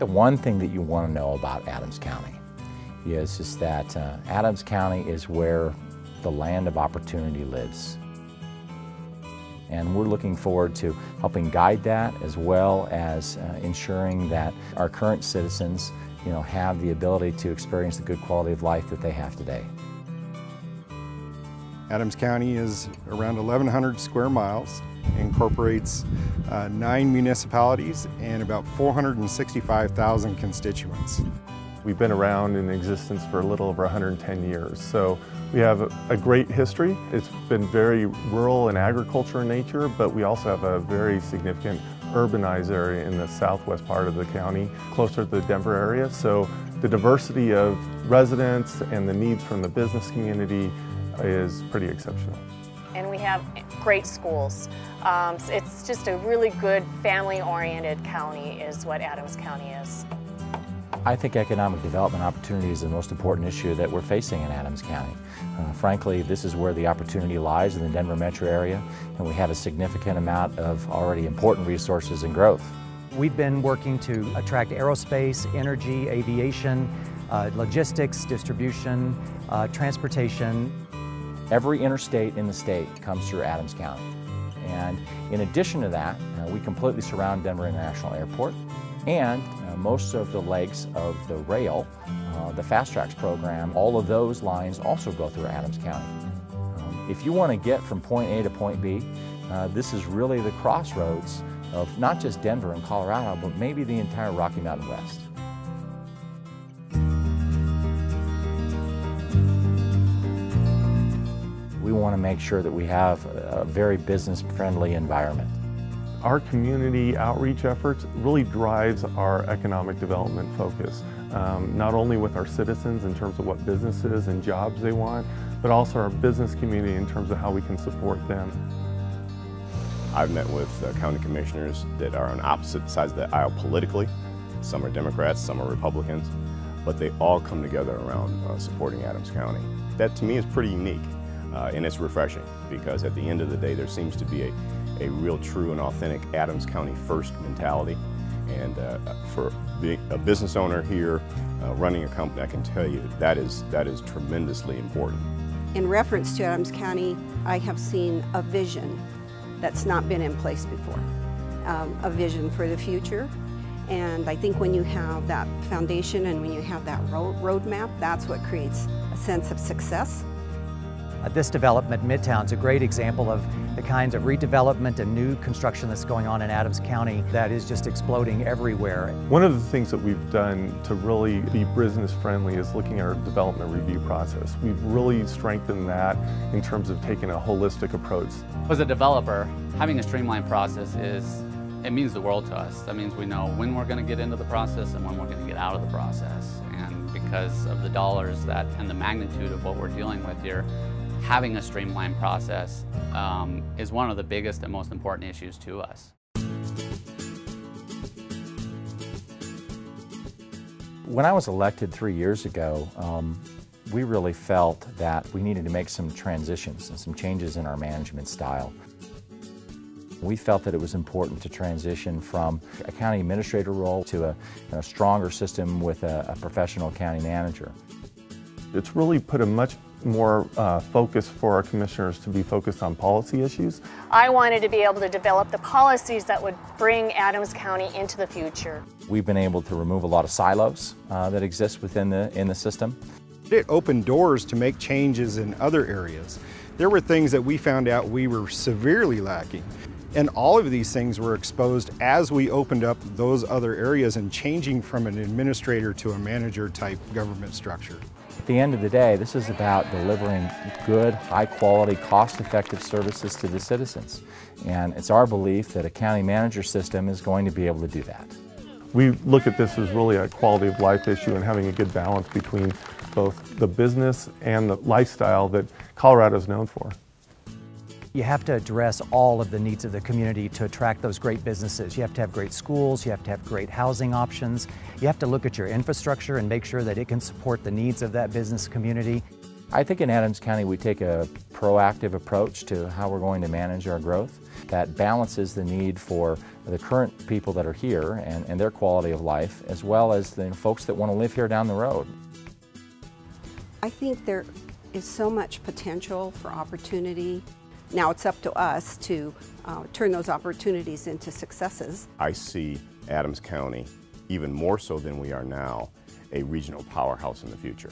The one thing that you want to know about Adams County is, is that uh, Adams County is where the land of opportunity lives. And we're looking forward to helping guide that as well as uh, ensuring that our current citizens you know, have the ability to experience the good quality of life that they have today. Adams County is around 1,100 square miles, incorporates uh, nine municipalities and about 465,000 constituents. We've been around in existence for a little over 110 years, so we have a, great history. It's been very rural and agriculture in nature, but we also have a very significant urbanized area in the southwest part of the county, closer to the Denver area. So the diversity of residents and the needs from the business community is pretty exceptional. And we have great schools. Um, it's just a really good family-oriented county is what Adams County is. I think economic development opportunity is the most important issue that we're facing in Adams County. Uh, frankly, this is where the opportunity lies in the Denver metro area, and we have a significant amount of already important resources and growth. We've been working to attract aerospace, energy, aviation, uh, logistics, distribution, uh, transportation, Every interstate in the state comes through Adams County. And in addition to that, uh, we completely surround Denver International Airport and uh, most of the legs of the rail, uh, the FasTracks program, all of those lines also go through Adams County. Um, if you want to get from point A to point B, uh, this is really the crossroads of not just Denver and Colorado, but maybe the entire Rocky Mountain West. Want to make sure that we have a very business-friendly environment. Our community outreach efforts really drives our economic development focus, um, not only with our citizens in terms of what businesses and jobs they want, but also our business community in terms of how we can support them. I've met with uh, county commissioners that are on opposite sides of the aisle politically. Some are Democrats, some are Republicans, but they all come together around uh, supporting Adams County. That to me is pretty unique. Uh, and it's refreshing because at the end of the day there seems to be a, a real true and authentic Adams County first mentality. And uh, for a business owner here uh, running a company I can tell you that is that is tremendously important. In reference to Adams County I have seen a vision that's not been in place before. Um, a vision for the future. And I think when you have that foundation and when you have that road roadmap that's what creates a sense of success uh, this development, Midtown, is a great example of the kinds of redevelopment and new construction that's going on in Adams County that is just exploding everywhere. One of the things that we've done to really be business friendly is looking at our development review process. We've really strengthened that in terms of taking a holistic approach. As a developer, having a streamlined process is it means the world to us. That means we know when we're going to get into the process and when we're going to get out of the process. And because of the dollars that and the magnitude of what we're dealing with here, having a streamlined process um, is one of the biggest and most important issues to us. When I was elected three years ago, um, we really felt that we needed to make some transitions and some changes in our management style. We felt that it was important to transition from a county administrator role to a, a stronger system with a, a professional county manager. It's really put a much more uh, focus for our commissioners to be focused on policy issues. I wanted to be able to develop the policies that would bring Adams County into the future. We've been able to remove a lot of silos uh, that exist within the, in the system. It opened doors to make changes in other areas. There were things that we found out we were severely lacking. And all of these things were exposed as we opened up those other areas and changing from an administrator to a manager type government structure. At the end of the day, this is about delivering good, high quality, cost effective services to the citizens. And it's our belief that a county manager system is going to be able to do that. We look at this as really a quality of life issue and having a good balance between both the business and the lifestyle that Colorado is known for. You have to address all of the needs of the community to attract those great businesses. You have to have great schools, you have to have great housing options, you have to look at your infrastructure and make sure that it can support the needs of that business community. I think in Adams County we take a proactive approach to how we're going to manage our growth that balances the need for the current people that are here and, and their quality of life as well as the folks that want to live here down the road. I think there is so much potential for opportunity. Now it's up to us to uh, turn those opportunities into successes. I see Adams County, even more so than we are now, a regional powerhouse in the future.